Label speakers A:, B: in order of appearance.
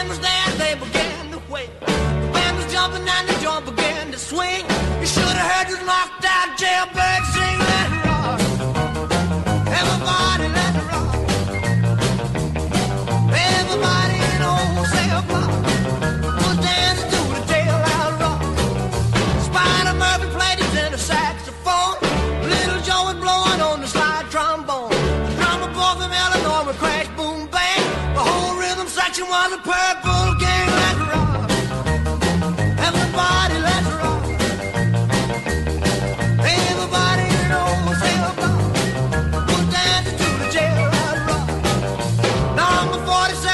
A: band was there, they began to wail. The band was jumping and the joint began to swing. You should have heard this knocked out jailbird sing. Let it rock. Everybody let it rock. Everybody in old cell block was dancing to the jailhouse rock. Spider Murphy played his tenor saxophone. Little Joe was blowing on the slide trombone. The drummer boy from Jackson was a Purple Gang let rock. Everybody, let's rock. Everybody knows hell rock. Put down to the jail, rock. Number 47.